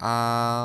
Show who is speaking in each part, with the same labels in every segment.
Speaker 1: your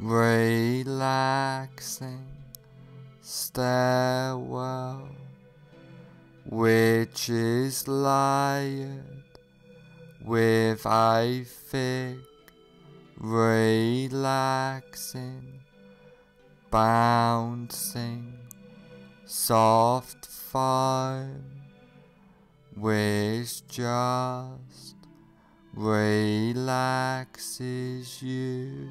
Speaker 1: relaxing stairwell which is layered with a thick, relaxing, bouncing, soft foam which just relaxes you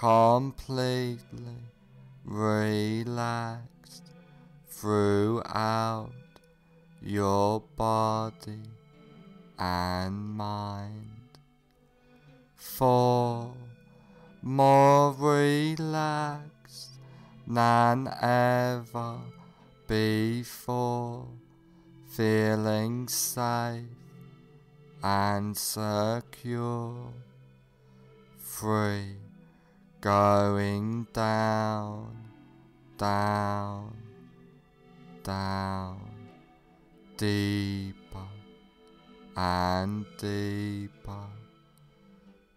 Speaker 1: completely relaxed throughout your body and mind. Four, more relaxed than ever before, feeling safe and secure. Three, going down, down, down, deeper and deeper.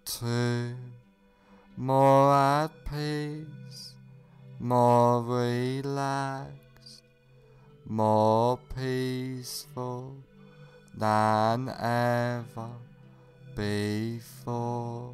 Speaker 1: Two, more at peace, more relaxed, more peaceful than ever before.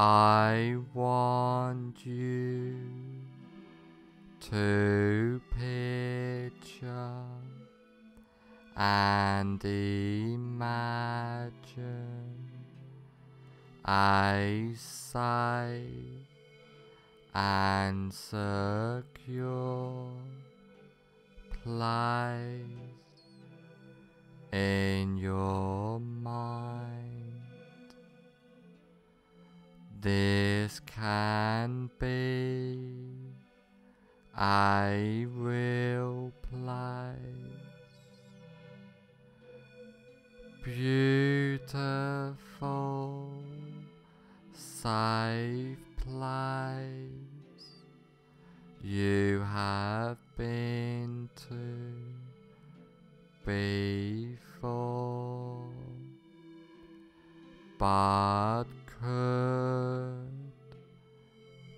Speaker 1: I want you to picture and imagine a safe and secure place in your mind. This can be. I will place beautiful, safe place you have been to before, but could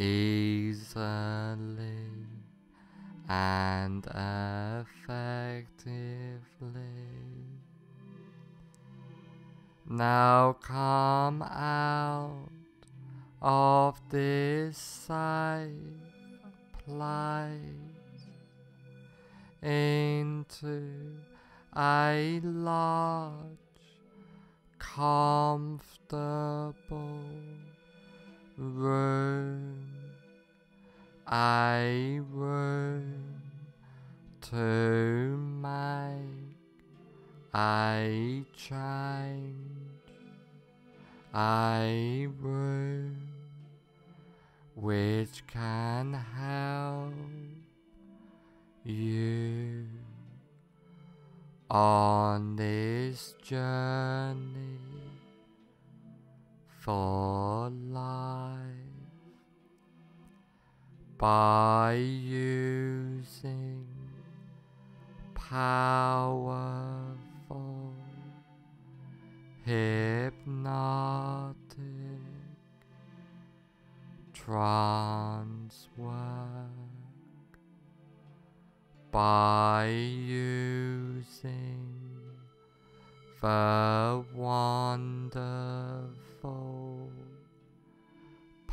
Speaker 1: easily and effectively. Now come out of this safe place into a large, comfortable a room to make a change, I room which can help you on this journey for life by using powerful hypnotic trance work by using the wonderful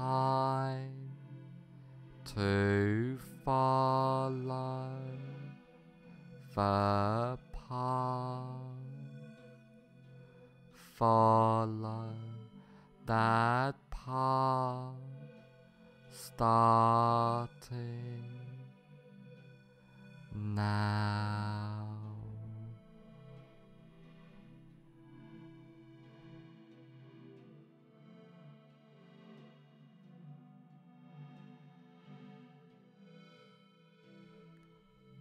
Speaker 1: time to follow the path. Follow that path starting now.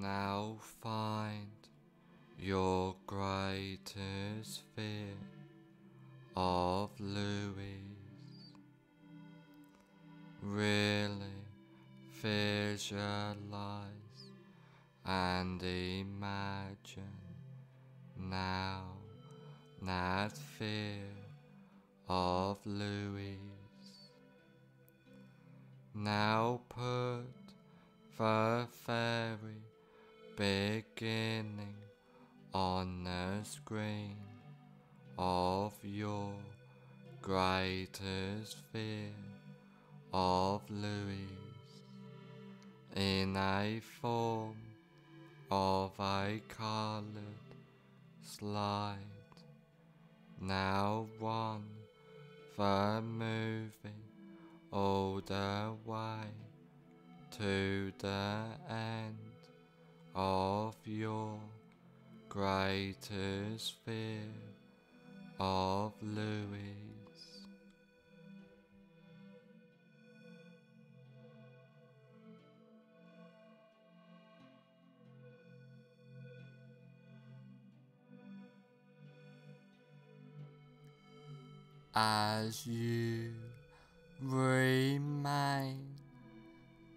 Speaker 1: Now find your greatest fear of Lues. Really visualize and imagine now that fear of Lues. Now put the fairy beginning on the screen of your greatest fear of Lues in a form of a colored slide. Now one for moving all the way to the end of your greatest fear of Lues. As you remain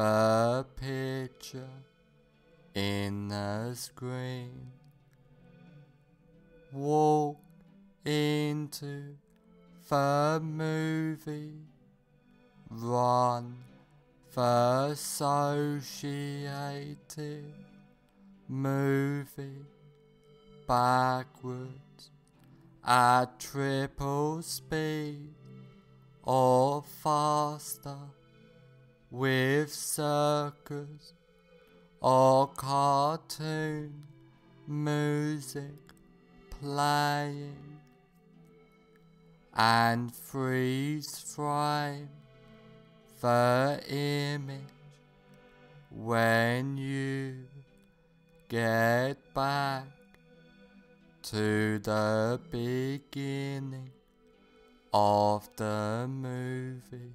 Speaker 1: the picture in the screen. Walk into the movie. Run the associated movie backwards at triple speed or faster with circus or cartoon music playing and freeze frame the image when you get back to the beginning of the movie.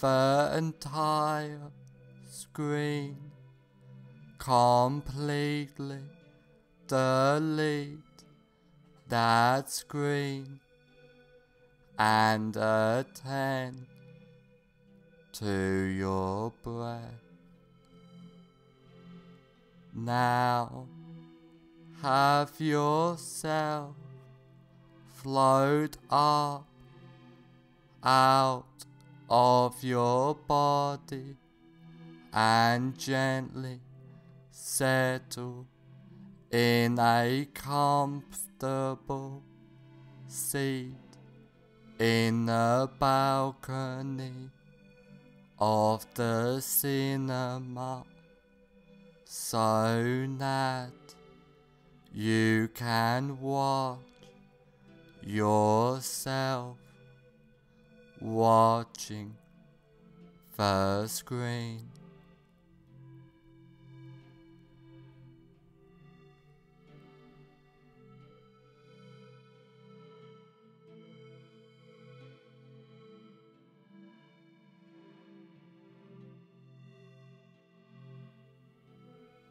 Speaker 1: the entire screen, completely delete that screen and attend to your breath. Now have yourself float up out of your body and gently settle in a comfortable seat in the balcony of the cinema so that you can watch yourself watching the screen.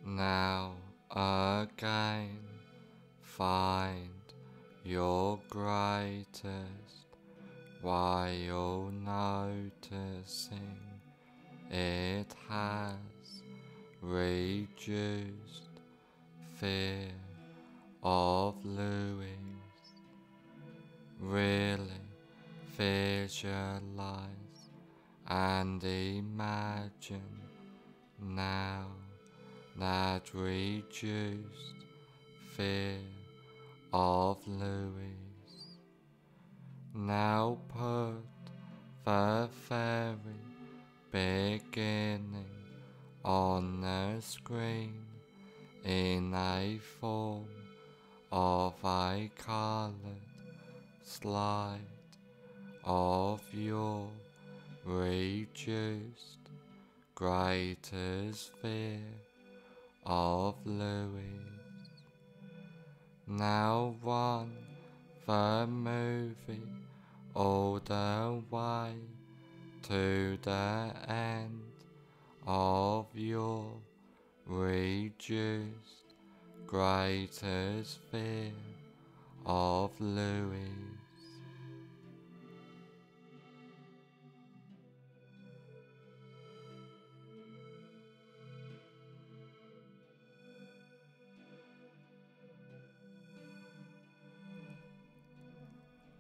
Speaker 1: Now again, find your greatest while oh, noticing it has reduced fear of Lues. Really visualize and imagine now that reduced fear Now run the movie all the way to the end of your reduced greatest fear of Lues.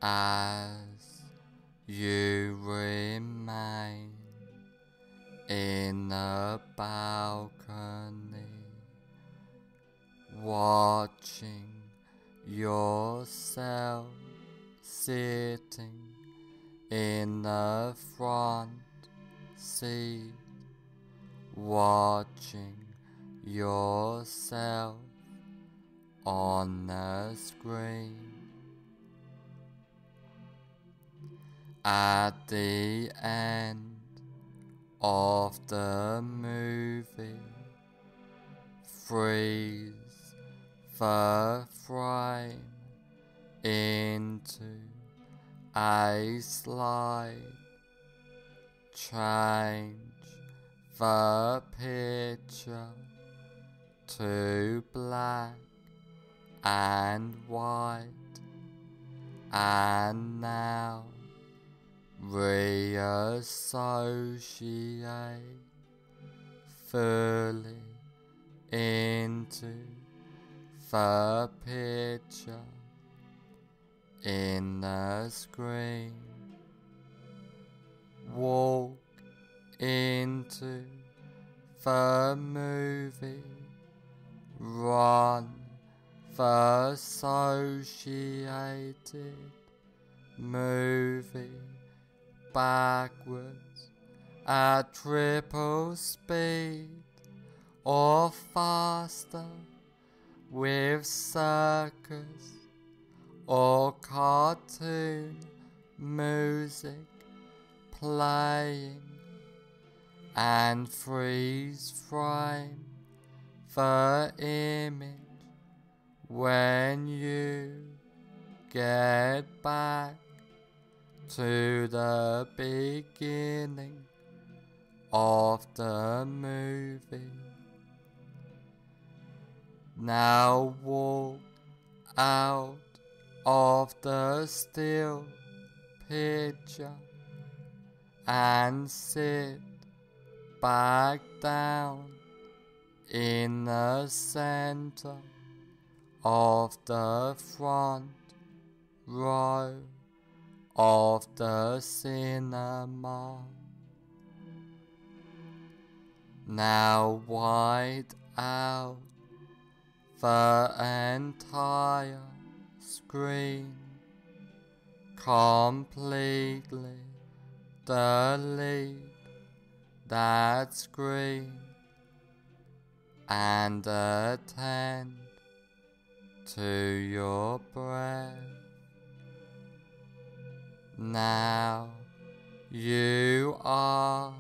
Speaker 1: As to black and white, and now reassociate fully into the picture in the screen. Walk into the movie. Run the associated movie backwards at triple speed or faster with circus or cartoon music playing and freeze frame the image when you get back to the beginning of the movie. Now walk out of the still picture and sit back down in the center of the front row of the cinema. Now wide out the entire screen completely delete that screen and attend to your breath. Now you are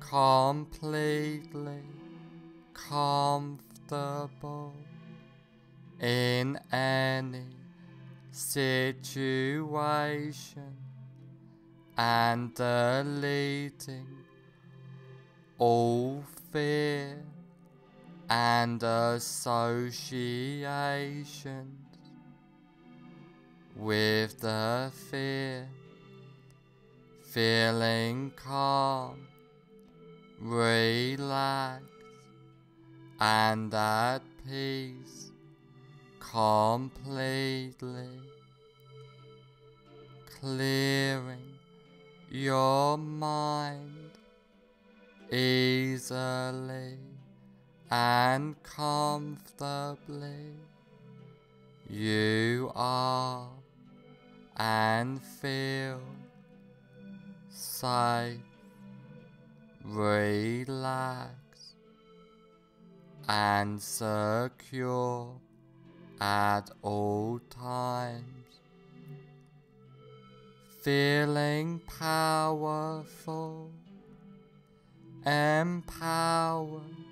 Speaker 1: completely comfortable in any situation and deleting all fear and associations with the fear, feeling calm, relaxed, and at peace completely, clearing your mind easily and comfortably. You are and feel safe, relaxed, and secure at all times. Feeling powerful, empowered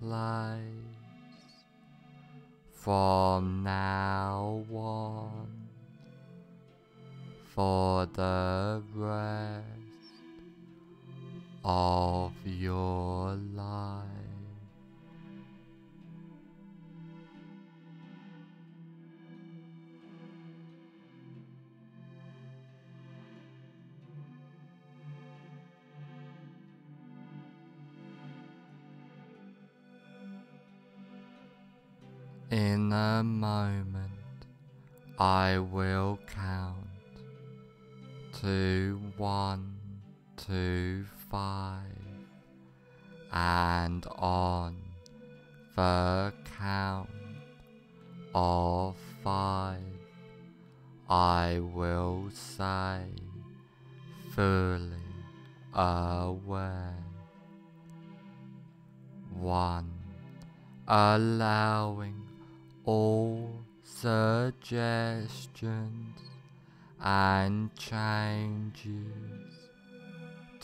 Speaker 1: place from now on for the rest of your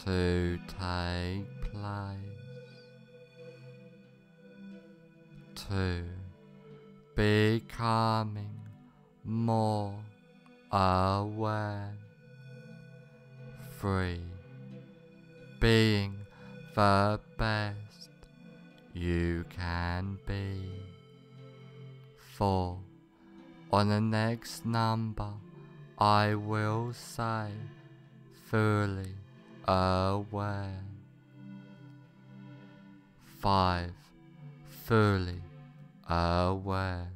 Speaker 1: to take place. Two, becoming more aware. free being the best you can be. 4. On the next number, I will say fully aware. 5. Fully aware.